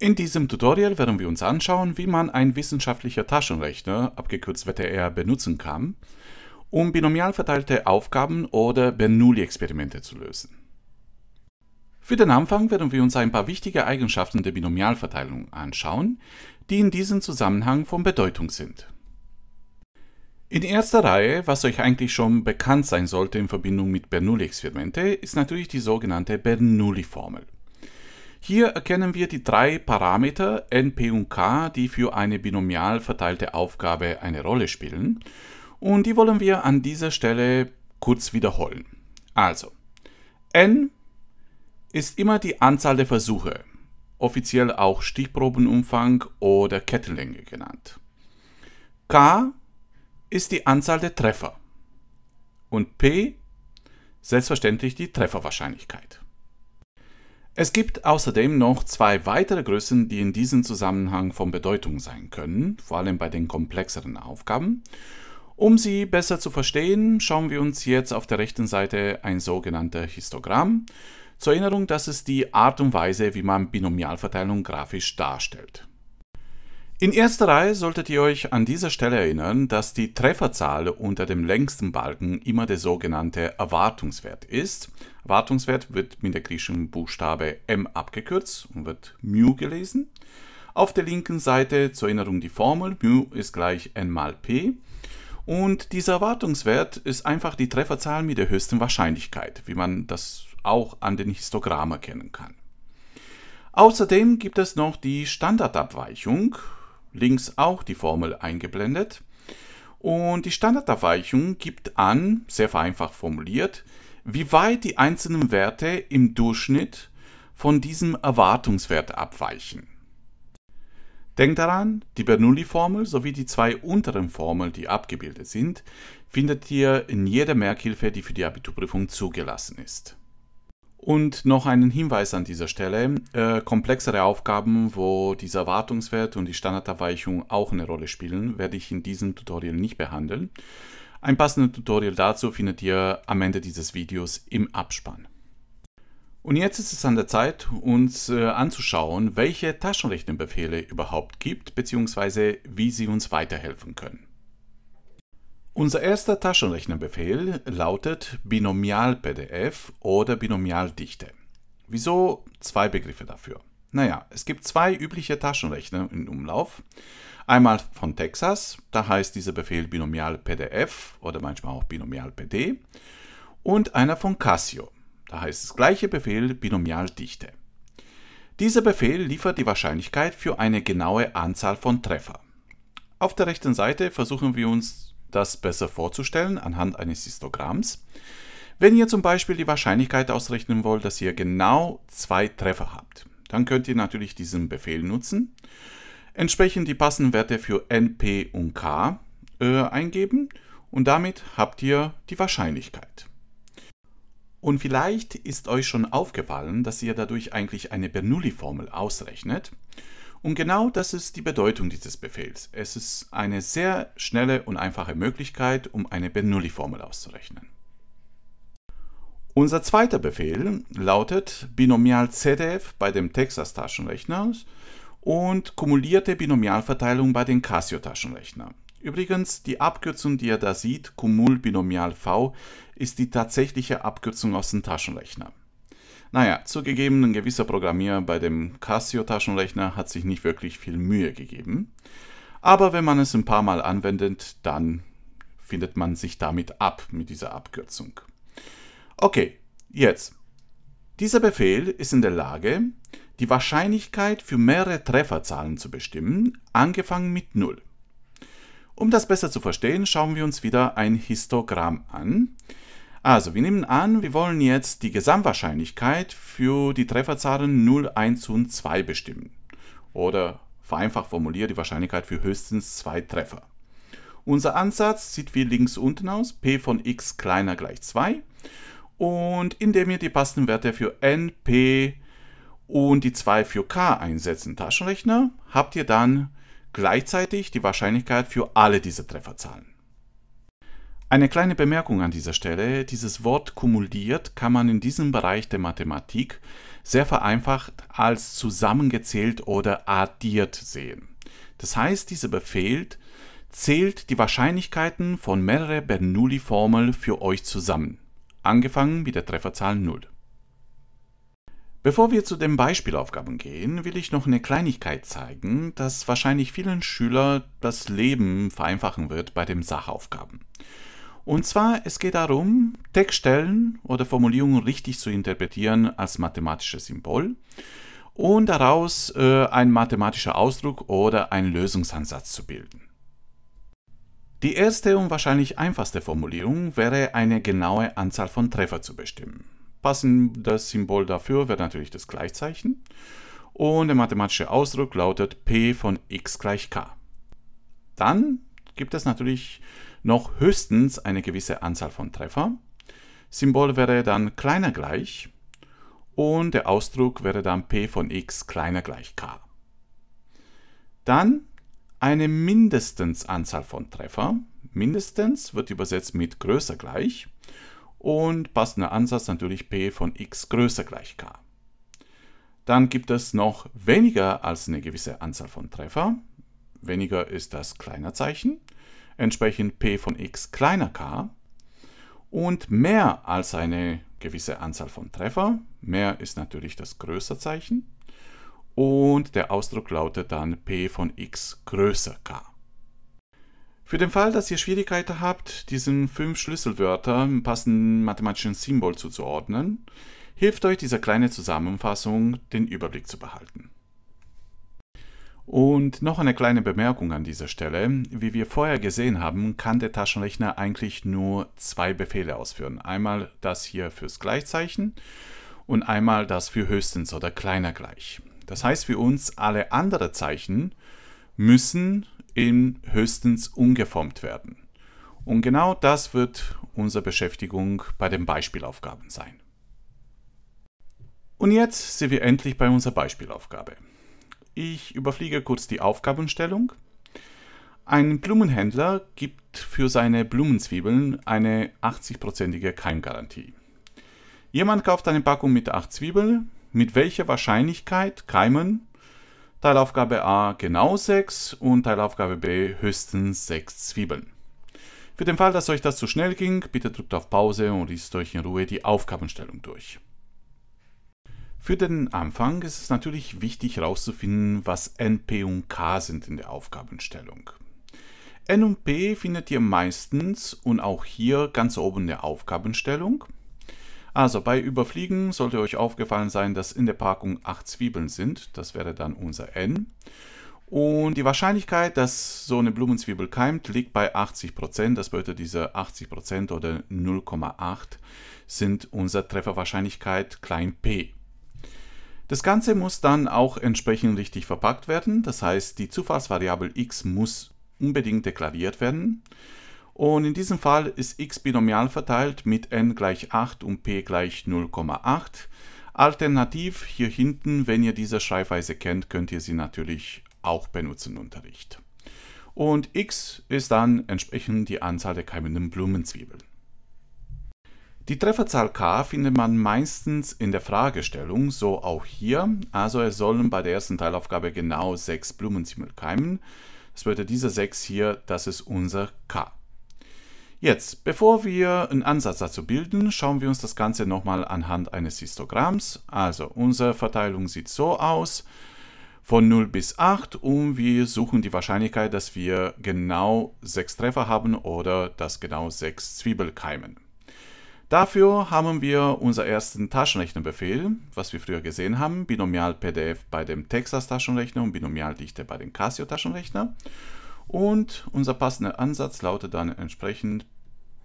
In diesem Tutorial werden wir uns anschauen, wie man ein wissenschaftlicher Taschenrechner, abgekürzt WTR, benutzen kann, um binomial verteilte Aufgaben oder Bernoulli-Experimente zu lösen. Für den Anfang werden wir uns ein paar wichtige Eigenschaften der Binomialverteilung anschauen, die in diesem Zusammenhang von Bedeutung sind. In erster Reihe, was euch eigentlich schon bekannt sein sollte in Verbindung mit Bernoulli-Experimente, ist natürlich die sogenannte Bernoulli-Formel. Hier erkennen wir die drei Parameter n, p und k, die für eine binomial verteilte Aufgabe eine Rolle spielen. Und die wollen wir an dieser Stelle kurz wiederholen. Also, n ist immer die Anzahl der Versuche, offiziell auch Stichprobenumfang oder Kettenlänge genannt. k ist die Anzahl der Treffer und p selbstverständlich die Trefferwahrscheinlichkeit. Es gibt außerdem noch zwei weitere Größen, die in diesem Zusammenhang von Bedeutung sein können, vor allem bei den komplexeren Aufgaben. Um sie besser zu verstehen, schauen wir uns jetzt auf der rechten Seite ein sogenanntes Histogramm. Zur Erinnerung, das ist die Art und Weise, wie man Binomialverteilung grafisch darstellt. In erster Reihe solltet ihr euch an dieser Stelle erinnern, dass die Trefferzahl unter dem längsten Balken immer der sogenannte Erwartungswert ist. Erwartungswert wird mit der griechischen Buchstabe m abgekürzt und wird μ gelesen. Auf der linken Seite zur Erinnerung die Formel μ ist gleich n mal p. Und dieser Erwartungswert ist einfach die Trefferzahl mit der höchsten Wahrscheinlichkeit, wie man das auch an den Histogrammen erkennen kann. Außerdem gibt es noch die Standardabweichung, links auch die Formel eingeblendet. Und die Standardabweichung gibt an, sehr vereinfacht formuliert, wie weit die einzelnen Werte im Durchschnitt von diesem Erwartungswert abweichen. Denkt daran, die Bernoulli-Formel sowie die zwei unteren Formeln, die abgebildet sind, findet ihr in jeder Merkhilfe, die für die Abiturprüfung zugelassen ist. Und noch einen Hinweis an dieser Stelle. Äh, komplexere Aufgaben, wo dieser Erwartungswert und die Standardabweichung auch eine Rolle spielen, werde ich in diesem Tutorial nicht behandeln. Ein passendes Tutorial dazu findet ihr am Ende dieses Videos im Abspann. Und jetzt ist es an der Zeit, uns äh, anzuschauen, welche Taschenrechnenbefehle überhaupt gibt, bzw. wie sie uns weiterhelfen können. Unser erster Taschenrechnerbefehl lautet Binomial-PDF oder Binomialdichte. Wieso zwei Begriffe dafür? Naja, es gibt zwei übliche Taschenrechner in Umlauf. Einmal von Texas, da heißt dieser Befehl Binomial-PDF oder manchmal auch Binomial-PD. Und einer von Casio, da heißt das gleiche Befehl Binomialdichte. Dieser Befehl liefert die Wahrscheinlichkeit für eine genaue Anzahl von Treffer. Auf der rechten Seite versuchen wir uns das besser vorzustellen anhand eines Histogramms. Wenn ihr zum Beispiel die Wahrscheinlichkeit ausrechnen wollt, dass ihr genau zwei Treffer habt, dann könnt ihr natürlich diesen Befehl nutzen. Entsprechend die passenden Werte für n, p und k äh, eingeben und damit habt ihr die Wahrscheinlichkeit. Und vielleicht ist euch schon aufgefallen, dass ihr dadurch eigentlich eine Bernoulli-Formel ausrechnet. Und genau das ist die Bedeutung dieses Befehls. Es ist eine sehr schnelle und einfache Möglichkeit, um eine Bernoulli-Formel auszurechnen. Unser zweiter Befehl lautet Binomial ZDF bei dem Texas Taschenrechner und kumulierte Binomialverteilung bei den Casio Taschenrechner. Übrigens, die Abkürzung, die ihr da seht, Cumul Binomial V, ist die tatsächliche Abkürzung aus dem Taschenrechner. Naja, zugegeben, ein gewisser Programmierer bei dem Casio-Taschenrechner hat sich nicht wirklich viel Mühe gegeben. Aber wenn man es ein paar Mal anwendet, dann findet man sich damit ab mit dieser Abkürzung. Okay, jetzt. Dieser Befehl ist in der Lage, die Wahrscheinlichkeit für mehrere Trefferzahlen zu bestimmen, angefangen mit 0. Um das besser zu verstehen, schauen wir uns wieder ein Histogramm an. Also, wir nehmen an, wir wollen jetzt die Gesamtwahrscheinlichkeit für die Trefferzahlen 0, 1 und 2 bestimmen. Oder vereinfacht formuliert die Wahrscheinlichkeit für höchstens zwei Treffer. Unser Ansatz sieht wie links unten aus, p von x kleiner gleich 2. Und indem wir die passenden Werte für n, p und die 2 für k einsetzen, Taschenrechner, habt ihr dann gleichzeitig die Wahrscheinlichkeit für alle diese Trefferzahlen. Eine kleine Bemerkung an dieser Stelle. Dieses Wort kumuliert kann man in diesem Bereich der Mathematik sehr vereinfacht als zusammengezählt oder addiert sehen. Das heißt, dieser Befehl zählt die Wahrscheinlichkeiten von mehreren Bernoulli-Formeln für euch zusammen, angefangen mit der Trefferzahl 0. Bevor wir zu den Beispielaufgaben gehen, will ich noch eine Kleinigkeit zeigen, das wahrscheinlich vielen Schülern das Leben vereinfachen wird bei den Sachaufgaben. Und zwar, es geht darum, Textstellen oder Formulierungen richtig zu interpretieren als mathematisches Symbol und daraus äh, ein mathematischer Ausdruck oder einen Lösungsansatz zu bilden. Die erste und wahrscheinlich einfachste Formulierung wäre eine genaue Anzahl von Treffer zu bestimmen. Passendes Symbol dafür wäre natürlich das Gleichzeichen und der mathematische Ausdruck lautet P von x gleich k. Dann gibt es natürlich noch höchstens eine gewisse Anzahl von Treffer. Symbol wäre dann kleiner gleich und der Ausdruck wäre dann P von x kleiner gleich k. Dann eine mindestens Anzahl von Treffer. Mindestens wird übersetzt mit größer gleich und passender Ansatz natürlich p von x größer gleich k. Dann gibt es noch weniger als eine gewisse Anzahl von Treffer. Weniger ist das kleiner Zeichen, entsprechend p von x kleiner k. Und mehr als eine gewisse Anzahl von Treffer, mehr ist natürlich das größer Zeichen, und der Ausdruck lautet dann p von x größer k. Für den Fall, dass ihr Schwierigkeiten habt, diesen fünf Schlüsselwörter im passenden mathematischen Symbol zuzuordnen, hilft euch diese kleine Zusammenfassung, den Überblick zu behalten. Und noch eine kleine Bemerkung an dieser Stelle. Wie wir vorher gesehen haben, kann der Taschenrechner eigentlich nur zwei Befehle ausführen. Einmal das hier fürs Gleichzeichen und einmal das für höchstens oder kleiner gleich. Das heißt für uns, alle anderen Zeichen müssen in höchstens umgeformt werden. Und genau das wird unsere Beschäftigung bei den Beispielaufgaben sein. Und jetzt sind wir endlich bei unserer Beispielaufgabe. Ich überfliege kurz die Aufgabenstellung. Ein Blumenhändler gibt für seine Blumenzwiebeln eine 80-prozentige Keimgarantie. Jemand kauft eine Packung mit 8 Zwiebeln, mit welcher Wahrscheinlichkeit keimen Teilaufgabe A genau 6 und Teilaufgabe B höchstens 6 Zwiebeln. Für den Fall, dass euch das zu schnell ging, bitte drückt auf Pause und liest euch in Ruhe die Aufgabenstellung durch. Für den Anfang ist es natürlich wichtig herauszufinden, was N, P und K sind in der Aufgabenstellung. N und P findet ihr meistens und auch hier ganz oben in der Aufgabenstellung. Also bei Überfliegen sollte euch aufgefallen sein, dass in der Packung 8 Zwiebeln sind. Das wäre dann unser N. Und die Wahrscheinlichkeit, dass so eine Blumenzwiebel keimt, liegt bei 80%. Das bedeutet, diese 80% oder 0,8 sind unsere Trefferwahrscheinlichkeit klein p. Das Ganze muss dann auch entsprechend richtig verpackt werden. Das heißt, die Zufallsvariable x muss unbedingt deklariert werden. Und in diesem Fall ist x binomial verteilt mit n gleich 8 und p gleich 0,8. Alternativ hier hinten, wenn ihr diese Schreibweise kennt, könnt ihr sie natürlich auch benutzen im Unterricht. Und x ist dann entsprechend die Anzahl der keimenden Blumenzwiebeln. Die Trefferzahl k findet man meistens in der Fragestellung, so auch hier. Also es sollen bei der ersten Teilaufgabe genau 6 Blumenzwiebeln keimen. Das bedeutet, diese 6 hier, das ist unser k. Jetzt, bevor wir einen Ansatz dazu bilden, schauen wir uns das Ganze nochmal anhand eines Histogramms. Also, unsere Verteilung sieht so aus, von 0 bis 8 und wir suchen die Wahrscheinlichkeit, dass wir genau 6 Treffer haben oder dass genau 6 Zwiebel keimen. Dafür haben wir unseren ersten Taschenrechnerbefehl, was wir früher gesehen haben, Binomial PDF bei dem Texas Taschenrechner und Binomialdichte bei dem Casio Taschenrechner. Und unser passender Ansatz lautet dann entsprechend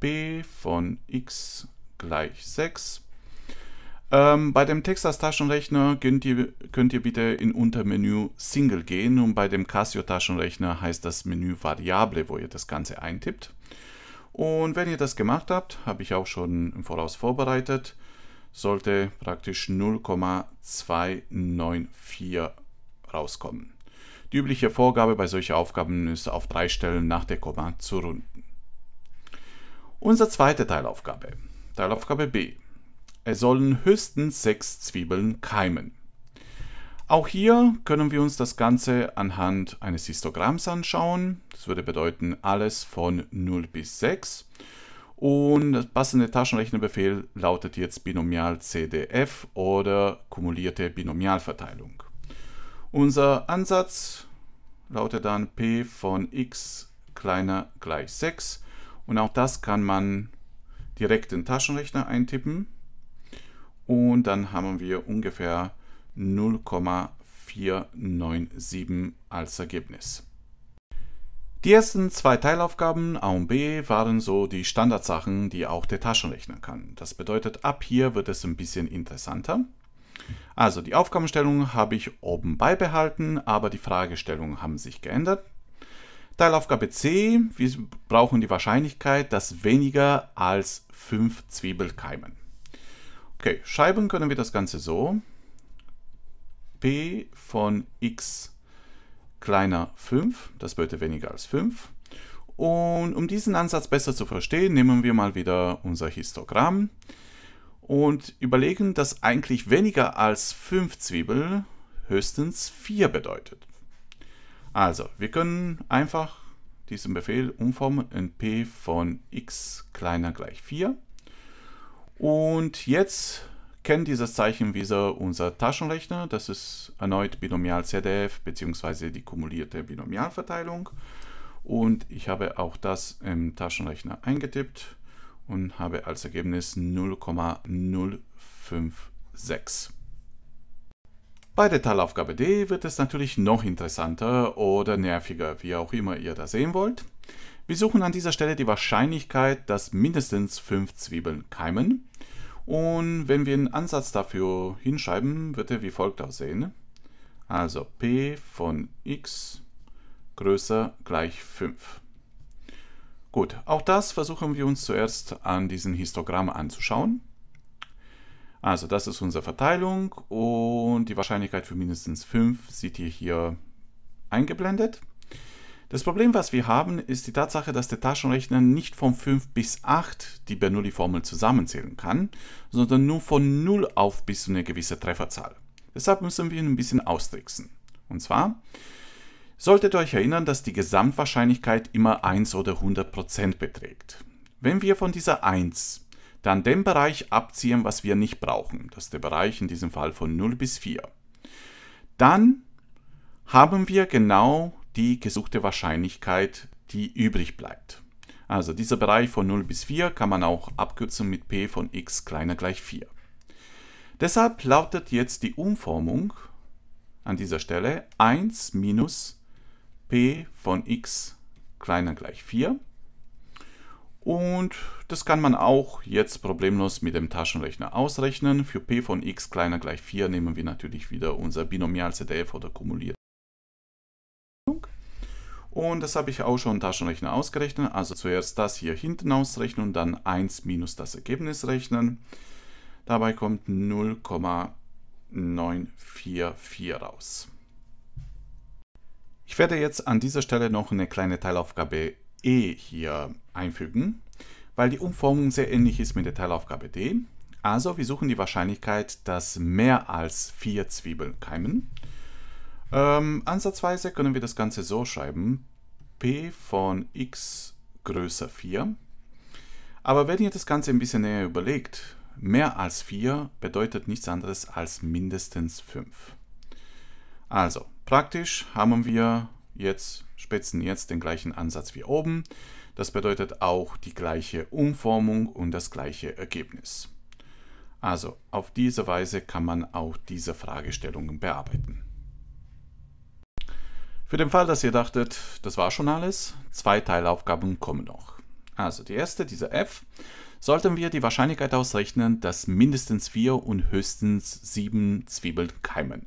b von x gleich 6. Ähm, bei dem Texas Taschenrechner könnt ihr, könnt ihr bitte in Untermenü Single gehen und bei dem Casio Taschenrechner heißt das Menü Variable, wo ihr das Ganze eintippt. Und wenn ihr das gemacht habt, habe ich auch schon im Voraus vorbereitet, sollte praktisch 0,294 rauskommen. Die übliche Vorgabe bei solchen Aufgaben ist, auf drei Stellen nach der Komma zu runden. Unsere zweite Teilaufgabe, Teilaufgabe B. es sollen höchstens sechs Zwiebeln keimen. Auch hier können wir uns das Ganze anhand eines Histogramms anschauen. Das würde bedeuten alles von 0 bis 6. Und der passende Taschenrechnerbefehl lautet jetzt Binomial CDF oder kumulierte Binomialverteilung. Unser Ansatz lautet dann p von x kleiner gleich 6 und auch das kann man direkt in den Taschenrechner eintippen und dann haben wir ungefähr 0,497 als Ergebnis. Die ersten zwei Teilaufgaben A und B waren so die Standardsachen, die auch der Taschenrechner kann. Das bedeutet, ab hier wird es ein bisschen interessanter. Also die Aufgabenstellung habe ich oben beibehalten, aber die Fragestellungen haben sich geändert. Teilaufgabe C, wir brauchen die Wahrscheinlichkeit, dass weniger als 5 Zwiebel keimen. Okay, schreiben können wir das Ganze so. P von x kleiner 5, das bedeutet weniger als 5. Und um diesen Ansatz besser zu verstehen, nehmen wir mal wieder unser Histogramm und überlegen, dass eigentlich weniger als 5 Zwiebeln höchstens 4 bedeutet. Also, wir können einfach diesen Befehl umformen in p von x kleiner gleich 4. Und jetzt kennt dieses Zeichen wieder unser Taschenrechner. Das ist erneut Binomial ZDF bzw. die kumulierte Binomialverteilung. Und ich habe auch das im Taschenrechner eingetippt und habe als Ergebnis 0,056. Bei der Teilaufgabe D wird es natürlich noch interessanter oder nerviger, wie auch immer ihr das sehen wollt. Wir suchen an dieser Stelle die Wahrscheinlichkeit, dass mindestens 5 Zwiebeln keimen. Und wenn wir einen Ansatz dafür hinschreiben, wird er wie folgt aussehen. Also p von x größer gleich 5. Gut, auch das versuchen wir uns zuerst an diesem Histogramm anzuschauen. Also das ist unsere Verteilung und die Wahrscheinlichkeit für mindestens 5 seht ihr hier eingeblendet. Das Problem, was wir haben, ist die Tatsache, dass der Taschenrechner nicht von 5 bis 8 die Bernoulli-Formel zusammenzählen kann, sondern nur von 0 auf bis zu einer gewissen Trefferzahl. Deshalb müssen wir ihn ein bisschen austricksen. Und zwar, Solltet ihr euch erinnern, dass die Gesamtwahrscheinlichkeit immer 1 oder 100% beträgt. Wenn wir von dieser 1 dann den Bereich abziehen, was wir nicht brauchen, das ist der Bereich in diesem Fall von 0 bis 4, dann haben wir genau die gesuchte Wahrscheinlichkeit, die übrig bleibt. Also dieser Bereich von 0 bis 4 kann man auch abkürzen mit p von x kleiner gleich 4. Deshalb lautet jetzt die Umformung an dieser Stelle 1 minus p von x kleiner gleich 4. Und das kann man auch jetzt problemlos mit dem Taschenrechner ausrechnen. Für p von x kleiner gleich 4 nehmen wir natürlich wieder unser Binomial ZDF oder kumuliert. Und das habe ich auch schon im Taschenrechner ausgerechnet. Also zuerst das hier hinten ausrechnen und dann 1 minus das Ergebnis rechnen. Dabei kommt 0,944 raus. Ich werde jetzt an dieser Stelle noch eine kleine Teilaufgabe E hier einfügen, weil die Umformung sehr ähnlich ist mit der Teilaufgabe D. Also wir suchen die Wahrscheinlichkeit, dass mehr als vier Zwiebeln keimen. Ähm, ansatzweise können wir das Ganze so schreiben, p von x größer 4. Aber wenn ihr das Ganze ein bisschen näher überlegt, mehr als 4 bedeutet nichts anderes als mindestens 5. Also, praktisch haben wir jetzt, spitzen jetzt den gleichen Ansatz wie oben. Das bedeutet auch die gleiche Umformung und das gleiche Ergebnis. Also, auf diese Weise kann man auch diese Fragestellungen bearbeiten. Für den Fall, dass ihr dachtet, das war schon alles, zwei Teilaufgaben kommen noch. Also die erste, diese f, sollten wir die Wahrscheinlichkeit ausrechnen, dass mindestens vier und höchstens sieben Zwiebeln keimen.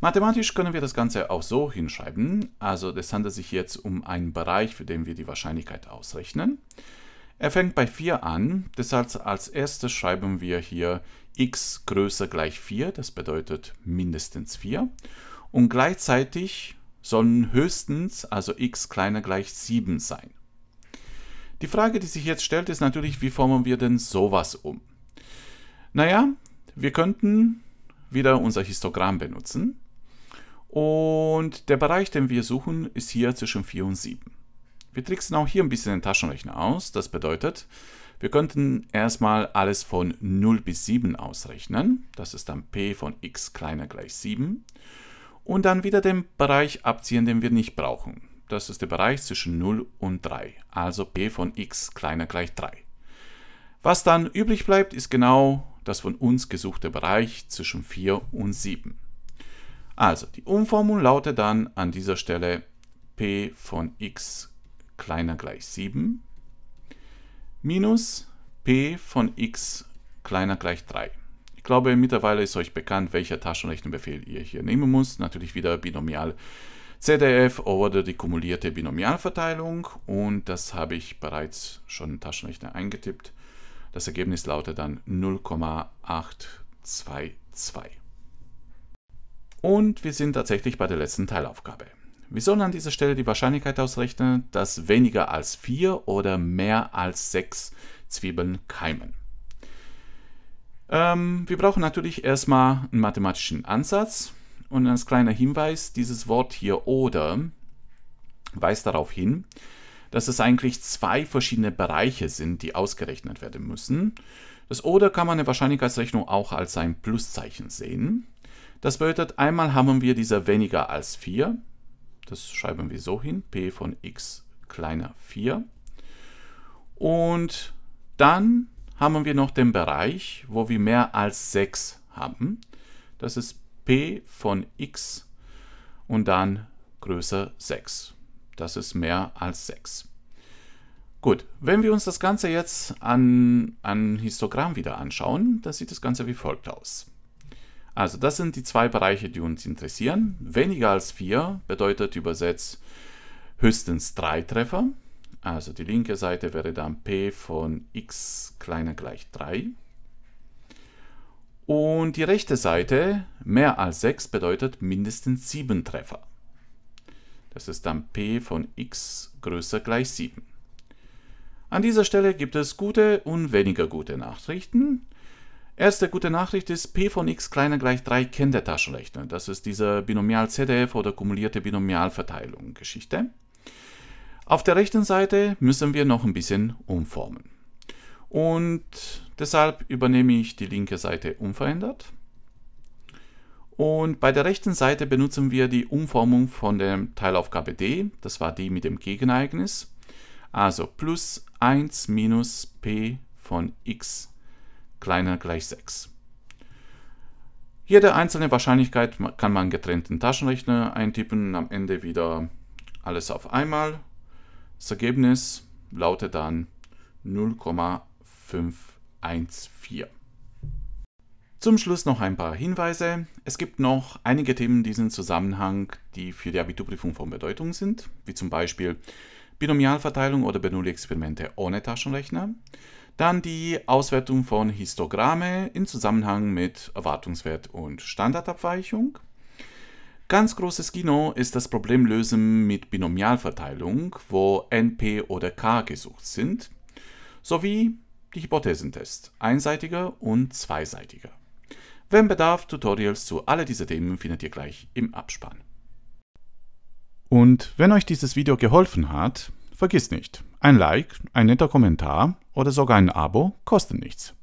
Mathematisch können wir das Ganze auch so hinschreiben. Also es handelt sich jetzt um einen Bereich, für den wir die Wahrscheinlichkeit ausrechnen. Er fängt bei 4 an, deshalb als erstes schreiben wir hier x größer gleich 4, das bedeutet mindestens 4. Und gleichzeitig sollen höchstens, also x kleiner gleich 7 sein. Die Frage, die sich jetzt stellt, ist natürlich, wie formen wir denn sowas um? Naja, wir könnten wieder unser Histogramm benutzen. Und der Bereich, den wir suchen, ist hier zwischen 4 und 7. Wir tricksen auch hier ein bisschen den Taschenrechner aus. Das bedeutet, wir könnten erstmal alles von 0 bis 7 ausrechnen. Das ist dann p von x kleiner gleich 7. Und dann wieder den Bereich abziehen, den wir nicht brauchen. Das ist der Bereich zwischen 0 und 3, also p von x kleiner gleich 3. Was dann übrig bleibt, ist genau das von uns gesuchte Bereich zwischen 4 und 7. Also, die Umformung lautet dann an dieser Stelle p von x kleiner gleich 7 minus p von x kleiner gleich 3. Ich glaube, mittlerweile ist euch bekannt, welcher Taschenrechnenbefehl ihr hier nehmen müsst. Natürlich wieder binomial CDF oder die kumulierte Binomialverteilung und das habe ich bereits schon im Taschenrechner eingetippt. Das Ergebnis lautet dann 0,822. Und wir sind tatsächlich bei der letzten Teilaufgabe. Wir sollen an dieser Stelle die Wahrscheinlichkeit ausrechnen, dass weniger als 4 oder mehr als 6 Zwiebeln keimen. Ähm, wir brauchen natürlich erstmal einen mathematischen Ansatz. Und als kleiner Hinweis, dieses Wort hier oder weist darauf hin, dass es eigentlich zwei verschiedene Bereiche sind, die ausgerechnet werden müssen. Das oder kann man in der Wahrscheinlichkeitsrechnung auch als ein Pluszeichen sehen. Das bedeutet, einmal haben wir dieser weniger als 4. Das schreiben wir so hin, p von x kleiner 4. Und dann haben wir noch den Bereich, wo wir mehr als 6 haben. Das ist p von x und dann größer 6. Das ist mehr als 6. Gut, wenn wir uns das Ganze jetzt an, an Histogramm wieder anschauen, dann sieht das Ganze wie folgt aus. Also das sind die zwei Bereiche, die uns interessieren. Weniger als 4 bedeutet übersetzt höchstens 3 Treffer. Also die linke Seite wäre dann p von x kleiner gleich 3. Und die rechte Seite, mehr als 6, bedeutet mindestens 7 Treffer. Das ist dann p von x größer gleich 7. An dieser Stelle gibt es gute und weniger gute Nachrichten. Erste gute Nachricht ist, p von x kleiner gleich 3 kennt der Taschenrechner. Das ist diese Binomial-ZDF oder kumulierte Binomialverteilung Geschichte. Auf der rechten Seite müssen wir noch ein bisschen umformen. Und deshalb übernehme ich die linke Seite unverändert. Und bei der rechten Seite benutzen wir die Umformung von der Teilaufgabe D. Das war die mit dem Gegenereignis. Also plus 1 minus p von x kleiner gleich 6. Jede einzelne Wahrscheinlichkeit kann man getrennt in Taschenrechner eintippen, am Ende wieder alles auf einmal. Das Ergebnis lautet dann 0,514. Zum Schluss noch ein paar Hinweise. Es gibt noch einige Themen in diesem Zusammenhang, die für die Abiturprüfung von Bedeutung sind, wie zum Beispiel Binomialverteilung oder Bernoulli-Experimente ohne Taschenrechner. Dann die Auswertung von Histogramme in Zusammenhang mit Erwartungswert und Standardabweichung. Ganz großes Kino ist das Problemlösen mit Binomialverteilung, wo NP oder K gesucht sind, sowie die Hypothesentest, einseitiger und zweiseitiger. Wenn Bedarf, Tutorials zu alle diese Themen findet ihr gleich im Abspann. Und wenn euch dieses Video geholfen hat, vergiss nicht, ein Like, ein netter Kommentar oder sogar ein Abo kostet nichts.